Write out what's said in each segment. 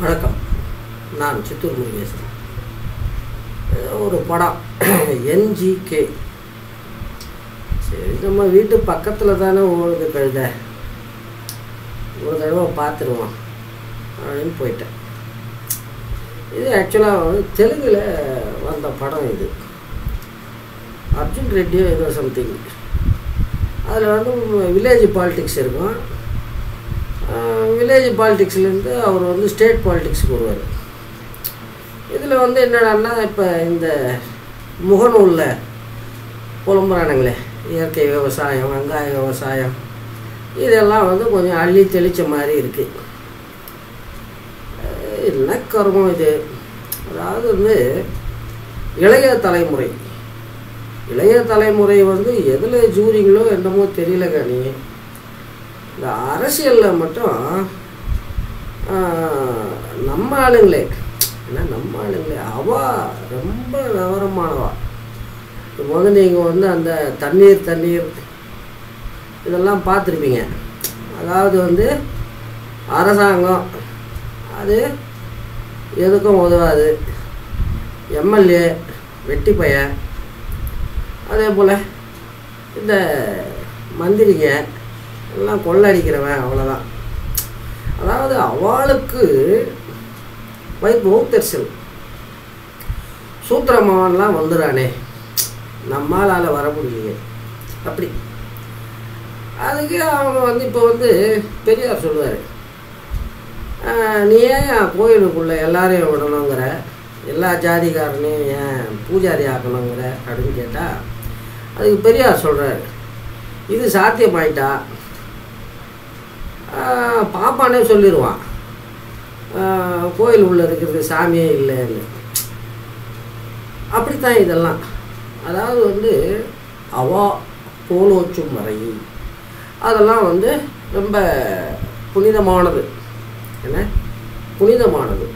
வணக்கம். நான் சித்தூர் முருகேசன். ஏதோ ஒரு படம். என்ஜிகே. சரி நம்ம வீட்டு பக்கத்தில் தானே ஓடுது கழுத. ஒரு தடவை பார்த்துருவோம். அப்படின்னு போயிட்டேன். இது ஆக்சுவலாக வந்து தெலுங்கில் வந்த படம் இது. அர்ஜுன் ரெட்டியோ ஏதோ சம்திங் அதில் வந்து வில்லேஜ் பாலிட்டிக்ஸ் இருக்கும். வில்லேஜ் பாலிடிக்ஸ்லேருந்து அவர் வந்து ஸ்டேட் பாலிடிக்ஸுக்கு வருவார் இதில் வந்து என்னடான்னா இப்போ இந்த முகநூலில் புலம்புறானுங்களே இயற்கை விவசாயம் வெங்காய விவசாயம் இதெல்லாம் வந்து கொஞ்சம் அள்ளி தெளித்த மாதிரி இருக்குது என்ன கருமம் இது? அதாவது வந்து இளைய தலைமுறை இளைய தலைமுறை வந்து எதில் ஜூரிங்களோ என்னமோ தெரியல கனி இந்த அரசியலில் மட்டும் நம்ம ஆளுங்களே ஏன்னா நம்ம ஆளுங்களே அவா ரொம்ப விவரமானவா. இப்போ வந்து நீங்கள் வந்து அந்த தண்ணீர் தண்ணீர் இதெல்லாம் பார்த்துருப்பீங்க. அதாவது வந்து அரசாங்கம் அது எதுக்கும் உதவாது. எம்எல்ஏ வெட்டி பையன் அதே போல் இந்த மந்திரிங்க எல்லாம் கொள்ளடிக்கிறவன் அவ்வளோதான் அதாவது அவளுக்கு வைப்பு ஊத்தரிசல் சூத்திரமாவன்லாம் வந்துடானே நம்மளால் வர முடியலையே. அப்படி. அதுக்கு அவங்க வந்து இப்போ வந்து பெரியார் சொல்லுவார். நீ ஏன் கோயிலுக்குள்ளே எல்லாரையும் விடணுங்கிற? எல்லா ஜாதிக்காரனையும் ஏன் பூஜாரி ஆக்கணுங்கிற? அப்படின்னு கேட்டால் அதுக்கு பெரியார் சொல்கிறார் இது சாத்தியமாயிட்டா? பாப்பானே சொல்லிடுவான் கோயில் உள்ள இருக்கிறது சாமியே இல்லைன்னு. அப்படித்தான் இதெல்லாம். அதாவது வந்து அவா போலோச்சும் வரை அதெல்லாம் வந்து ரொம்ப புனிதமானது. என்ன? புனிதமானது.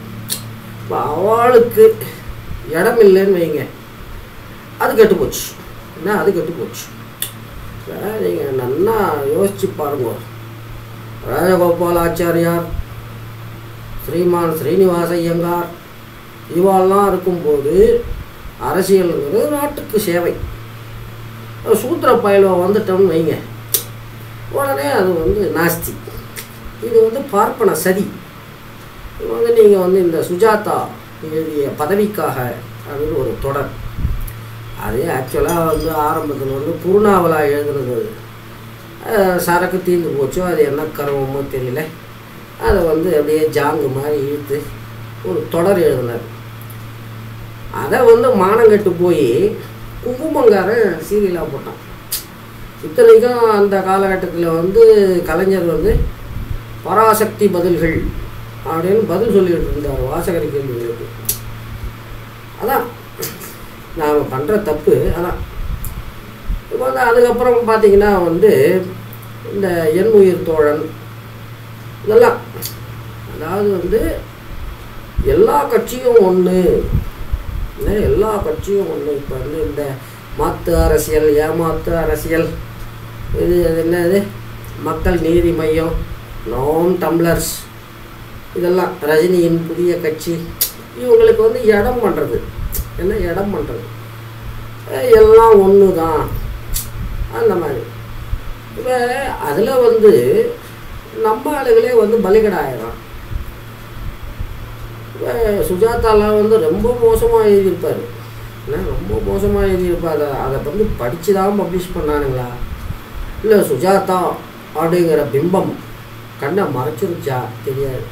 இப்போ அவளுக்கு இடம் இல்லைன்னு வைங்க. அது கெட்டு போச்சு. என்ன? அது கெட்டு போச்சு. நீங்கள் நல்லா யோசிச்சு பாருங்க. ராஜகோபால் ஆச்சாரியார் ஸ்ரீமான் ஸ்ரீனிவாச ஐயங்கார் இவாள்லாம் இருக்கும்போது அரசியலுங்கிறது நாட்டுக்கு சேவை. சூத்திர பயலுவ வந்துட்டோம்னு வைங்க. உடனே அது வந்து நாஸ்தி. இது வந்து பார்ப்பன சதி. இது வந்து நீங்கள் வந்து இந்த சுஜாதா எழுதிய பதவிக்காக அப்படின்னு ஒரு தொடர். அது ஆக்சுவலாக வந்து ஆரம்பத்தில் வந்து புருணாவலா எழுதுனது சரக்கு தீர்ந்து போச்சோ அது என்ன கருவமோ தெரியல. அதை வந்து அப்படியே ஜாங்கு மாதிரி இழுத்து ஒரு தொடர் எழுதினார். அதை வந்து மானங்கட்டு போய் குங்குமங்காரன் சீரியலாக போட்டான். இத்தனைக்கும் அந்த காலகட்டத்தில் வந்து கலைஞர் வந்து பராசக்தி பதில்கள் அப்படின்னு பதில் சொல்லிகிட்டு இருந்தார். வாசகர் கேள்விகளுக்கு அதான் நாம் பண்ணுற தப்பு அதான். வந்து அதுக்கப்புறம் பார்த்தீங்கன்னா வந்து இந்த என் உயிர் தோழன் இதெல்லாம் அதாவது வந்து எல்லா கட்சியும் ஒன்று எல்லா கட்சியும் ஒன்று இப்போ வந்து இந்த மாத்து அரசியல் ஏமாத்து அரசியல் இது அது என்னது? மக்கள் நீதி மையம் நோம் டம்ளர்ஸ் இதெல்லாம் ரஜினியின் புதிய கட்சி. இவங்களுக்கு வந்து இடம் பண்ணுறது என்ன இடம் பண்ணுறது எல்லாம் ஒன்று தான் அந்த மாதிரி. இப்போ அதில் வந்து நம்ம ஆளுகளே வந்து பலிகடாயிரம் இப்போ சுஜாதாலாம் வந்து ரொம்ப மோசமாக எழுதியிருப்பார். ஏன்னா ரொம்ப மோசமாக எழுதியிருப்பார். அதை அதை வந்து படித்து தான் பப்ளிஷ் பண்ணானுங்களா? இல்லை சுஜாதா அப்படிங்கிற பிம்பம் கண்ணை மறைச்சிருச்சா? தெரியாது.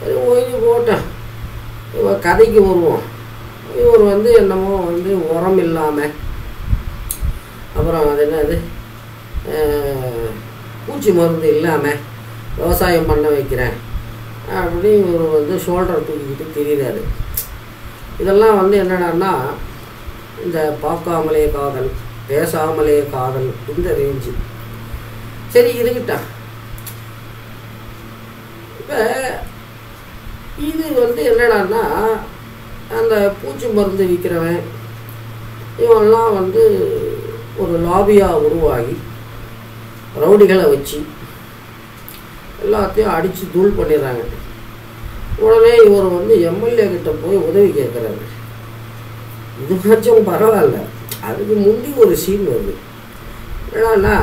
சரி ஓய்வு போட்டேன். கதைக்கு வருவோம் இவர் வந்து என்னமோ வந்து உரம் இல்லாமல் அப்புறம் அது என்னது? பூச்சி மருந்து இல்லாமல் விவசாயம் பண்ண வைக்கிறேன். அப்படின்னு இவர் வந்து ஷோல்டர் தூக்கிக்கிட்டு திரிகிறாரு இதெல்லாம் வந்து என்னடான்னா இந்த பார்க்காமலே காதல் பேசாமலே காதல் இந்த ரேஞ்சு சரி இருக்கிட்டான். இப்போ இது வந்து என்னடான்னா அந்த பூச்சி மருந்து விற்கிறவன் இவன்லாம் வந்து ஒரு லாபியாக உருவாகி ரவுடிகளை வச்சு எல்லாத்தையும் அடித்து தூள் பண்ணிடுறாங்க. உடனே இவர் வந்து எம்எல்ஏ கிட்ட போய் உதவி கேட்குறாரு. இதுவாச்சும் பரவாயில்ல. அதுக்கு முந்தி ஒரு சீன் வருது. என்னன்னா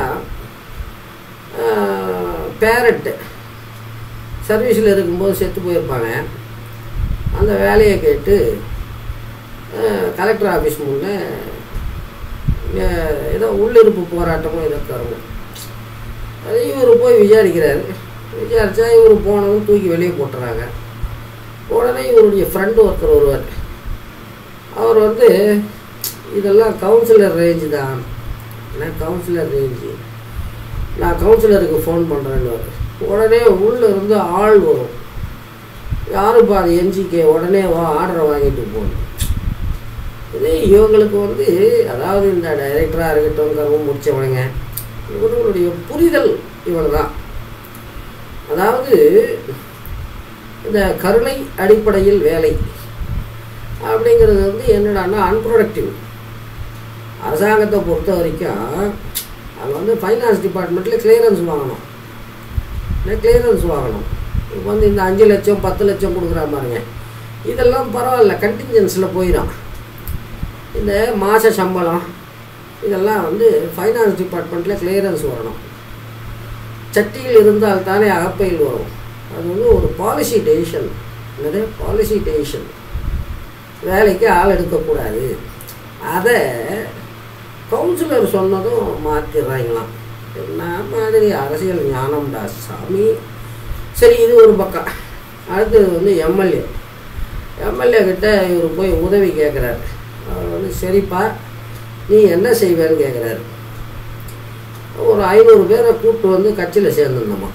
பேரட்டு சர்வீஸில் இருக்கும்போது செத்து போயிருப்பாங்க. அந்த வேலையை கேட்டு கலெக்டர் ஆஃபீஸ் முன்னே ஏதோ உள்ளிருப்பு போராட்டமும் ஏதோ அது இவர் போய் விசாரிக்கிறாரு. விசாரித்தா இவர் போனதும் தூக்கி வெளியே போட்டுறாங்க. உடனே இவருடைய ஃப்ரெண்டு ஒருத்தர் வருவார். அவர் வந்து இதெல்லாம் கவுன்சிலர் ரேஞ்சு தான். ஏன்னா கவுன்சிலர் ரேஞ்சு நான் கவுன்சிலருக்கு ஃபோன் பண்ணுறேன்னு உடனே உள்ளே இருந்து ஆள் வரும். யாருப்பா அது என்ஜிகே உடனே வா ஆர்டரை வாங்கிட்டு போகணும் இது இவங்களுக்கு வந்து அதாவது இந்த டைரக்டராக இருக்கட்டும் கருவம் முடித்தவனுங்க இவர்களுடைய புரிதல் இவ்வளோ தான் அதாவது இந்த கருணை அடிப்படையில் வேலை அப்படிங்கிறது வந்து என்னடான்னா அன்ப்ரொடக்டிவ் அரசாங்கத்தை பொறுத்த வரைக்கும் அவங்க வந்து ஃபைனான்ஸ் டிபார்ட்மெண்ட்டில் கிளியரன்ஸ் வாங்கணும். இல்லை கிளியரன்ஸ் வாங்கணும். இப்போ வந்து இந்த அஞ்சு லட்சம் பத்து லட்சம் கொடுக்குற மாதிரிங்க இதெல்லாம் பரவாயில்ல கண்டிஞ்சன்ஸில் போயிடும். இந்த மாத சம்பளம் இதெல்லாம் வந்து ஃபைனான்ஸ் டிபார்ட்மெண்ட்டில் கிளியரன்ஸ் வரணும். சட்டியில் இருந்தால் தானே அகப்பையில் வரும். அது வந்து ஒரு பாலிசி டெசிஷன் என்னது? பாலிசி டெசிஷன் வேலைக்கு ஆள் எடுக்கக்கூடாது. அதை கவுன்சிலர் சொன்னதும் மாற்றிடுறாங்களாம் என்ன மாதிரி அரசியல் ஞானம்டா சாமி. சரி இது ஒரு பக்கம். அடுத்தது வந்து எம்எல்ஏ எம்எல்ஏ கிட்ட இவர் போய் உதவி கேட்குறாரு சரிப்பா நீ என்ன செய்வேன்னு கேட்குறாரு ஒரு ஐநூறு பேரை கூப்பிட்டு வந்து கட்சியில் சேர்ந்துருந்தோமா.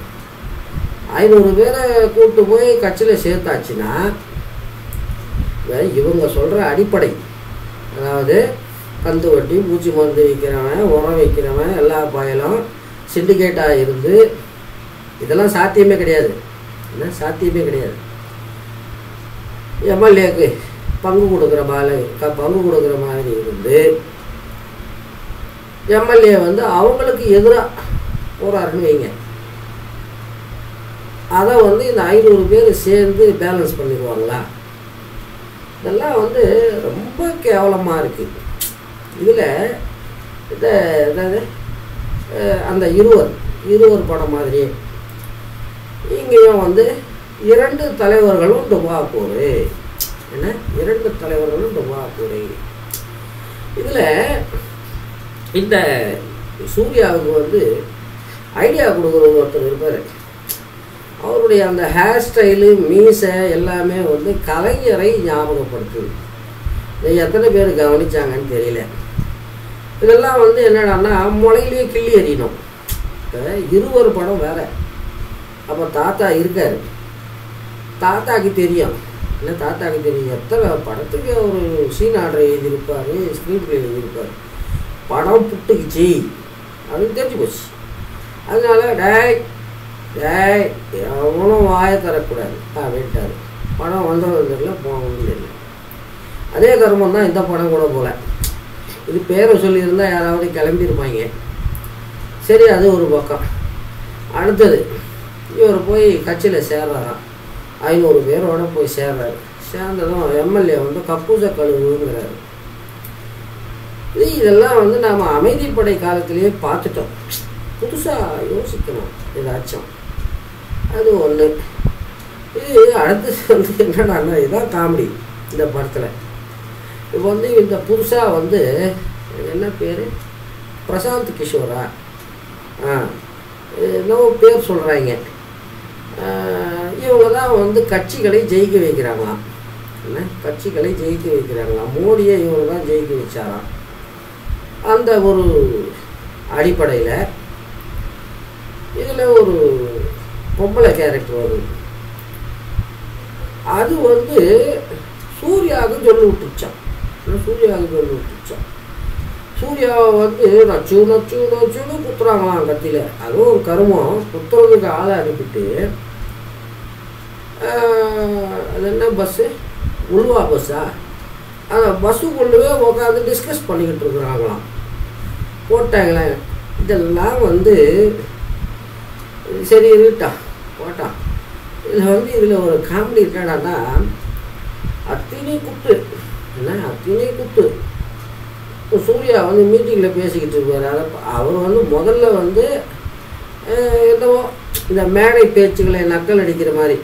ஐநூறு பேரை கூப்பிட்டு போய் கட்சியில் சேர்த்தாச்சுன்னா இவங்க சொல்கிற அடிப்படை. அதாவது கந்து வட்டி பூச்சி மருந்து விற்கிறவன் உரம் விற்கிறவன் எல்லா பயலும் சிண்டிகேட்டாக இருந்து இதெல்லாம் சாத்தியமே கிடையாது. என்ன? சாத்தியமே கிடையாது. எம்எல்ஏக்கு பங்கு கொடுக்குற மாதிரி க பங்கு கொடுக்குற மாதிரி இருந்து எம்எல்ஏ வந்து அவங்களுக்கு எதிராக போகிறாருன்னு வைங்க. அதை வந்து இந்த ஐநூறு பேர் சேர்ந்து பேலன்ஸ் பண்ணிடுவாங்களா இதெல்லாம் வந்து ரொம்ப கேவலமாக இருக்குது இதில் இந்த இதாவது அந்த இருவர் இருவர் படம் மாதிரி இங்கேயும் வந்து இரண்டு தலைவர்களும் டுபாக்கூரு என்ன இரண்டு தலைவர்களும் டுபாக்கூரு இதில் இந்த சூர்யாவுக்கு வந்து ஐடியா கொடுக்குற ஒருத்தர் இருப்பார். அவருடைய அந்த ஹேர் ஸ்டைலு மீசை எல்லாமே வந்து கலைஞரை ஞாபகப்படுத்துது. இதை எத்தனை பேர் கவனித்தாங்கன்னு தெரியல. இதெல்லாம் வந்து என்னடான்னா முளையிலேயே கிள்ளி எறியணும். இப்போ இருவர் படம் வேற. அப்போ தாத்தா இருக்காரு. தாத்தாக்கு தெரியும். என்ன தாத்தாக்கு தெரியும். எத்தனை படத்துக்கு ஒரு சீன் ஆர்டர் எழுதியிருப்பார் ஸ்க்ரீன் பிளே எழுதியிருப்பார். படம் புட்டுக்குச்சு. அது தெரிஞ்சு போச்சு. அதனால டேய் டேய் எவனும் வாயை தரக்கூடாது அப்படின்ட்டார். படம் வந்ததும் தெரியல போக தெரியல அதே கர்மம் தான் இந்த படம் கூட போல. இது பேரை சொல்லியிருந்தா யாராவது கிளம்பியிருப்பாங்க சரி அது ஒரு பக்கம். அடுத்தது இவர் போய் கட்சியில் சேர்றாராம். ஐநூறு பேரோட போய் சேர்றாரு. சேர்ந்ததும் எம்எல்ஏ வந்து கப்பூச கழுவுங்கிறாரு. இதெல்லாம் வந்து நாம் அமைதிப்படை காலத்திலேயே பார்த்துட்டோம். புதுசாக யோசிக்கணும் ஏதாச்சும். அது ஒன்று இது அடுத்தது வந்து என்னடா இதுதான் காமெடி இந்த படத்தில். இப்போ வந்து இந்த புதுசாக வந்து என்ன பேர்? பிரசாந்த் கிஷோரா. ஆ என்னவோ பேர் சொல்கிறாங்க இவங்க தான் வந்து கட்சிகளை ஜெயிக்க வைக்கிறாங்களாம். என்ன? கட்சிகளை ஜெயிக்க வைக்கிறாங்களாம். மோடியை இவங்க தான் ஜெயிக்க வச்சாராம். அந்த ஒரு அடிப்படையில் இதில் ஒரு பொம்பளை கேரக்டர் வருது அது வந்து சூர்யாவுக்கு சொல்லி விட்டுச்சான் சூர்யாவுக்கு சொல்லி விட்டு சூர்யாவை வந்து நச்சு நச்சு நச்சுன்னு குத்துறாங்களாம் கத்தியில். அதுவும் கருமம் குத்துறதுக்கு ஆளை அனுப்பிட்டு அது என்ன பஸ்ஸு உள்வா பஸ்ஸா அந்த பஸ்ஸுக்குள்ளவே உட்காந்து டிஸ்கஸ் பண்ணிக்கிட்டு இருக்கிறாங்களாம். போட்டாங்களே இதெல்லாம் வந்து சரி இருட்டான் போட்டான். இதில் வந்து இதில் ஒரு காமெடி என்னடான்னா வந்து மீட்டிங்கில் பேசிக்கிட்டு இருப்பார் அதை அவர் வந்து முதல்ல வந்து என்னவோ இந்த மேடை பேச்சுக்களை நக்கல் அடிக்கிற மாதிரி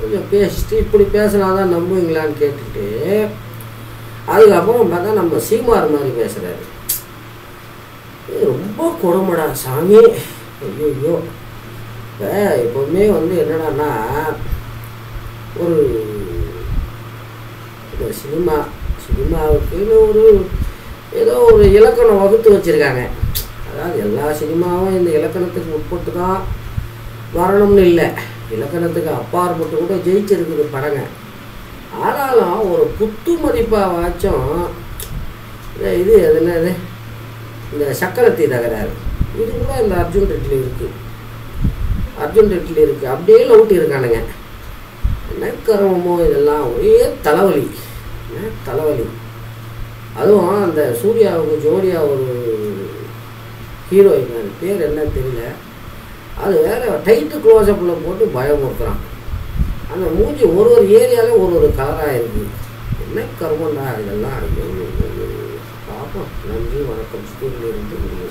கொஞ்சம் பேசிட்டு இப்படி பேசினா தான் நம்புவீங்களான்னு கேட்டுட்டு அதுக்கப்புறம் பார்த்தா நம்ம சீமார் மாதிரி பேசுகிறாரு ரொம்ப கொடுமடா சாமி. ஐயோ இப்போ எப்போவுமே வந்து என்னடான்னா ஒரு இந்த சினிமா சினிமாவுக்குன்னு ஒரு ஏதோ ஒரு இலக்கணம் வகுத்து வச்சுருக்காங்க. அதாவது எல்லா சினிமாவும் இந்த இலக்கணத்துக்கு உட்பட்டு தான் வரணும்னு இல்லை. இலக்கணத்துக்கு அப்பாற்பட்டு கூட ஜெயிச்சிருக்குது படங்க. ஆனாலும் ஒரு புத்து மதிப்பாவாச்சும் இது அது என்னது? இந்த சக்கரத்தி தகராறு. இது கூட இந்த அர்ஜுன் ரெட்டில் இருக்குது அர்ஜுன் ரெட்டில் இருக்குது அப்படியே லவுட்டி இருக்கானுங்க. நக்கரமோ இதெல்லாம் ஒரே தலைவலி. தலைவலி. அதுவும் அந்த சூர்யாவுக்கு ஜோடியா ஒரு ஹீரோயின் அது. பேர் என்ன தெரியல. அது வேற டைட்டு க்ளோஸ்அப்பில் போட்டு பயமுறுத்துறான். அந்த மூஞ்சி ஒரு ஒரு ஏரியாவில் ஒரு ஒரு கலராக இருக்குது என்ன கருமண்டா இதெல்லாம் பார்ப்போம் நன்றி வணக்கம். ஸ்கூலில் இருந்து முடிவு